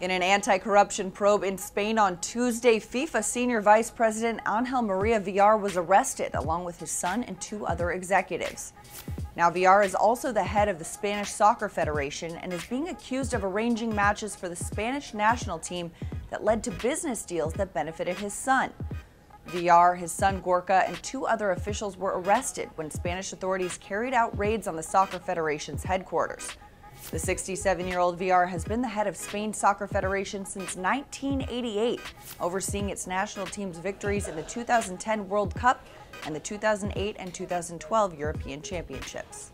In an anti corruption probe in Spain on Tuesday, FIFA senior vice president Angel Maria Villar was arrested along with his son and two other executives. Now, Villar is also the head of the Spanish Soccer Federation and is being accused of arranging matches for the Spanish national team that led to business deals that benefited his son. Villar, his son Gorka, and two other officials were arrested when Spanish authorities carried out raids on the Soccer Federation's headquarters. The 67 year old Villar has been the head of Spain Soccer Federation since 1988, overseeing its national team's victories in the 2010 World Cup and the 2008 and 2012 European Championships.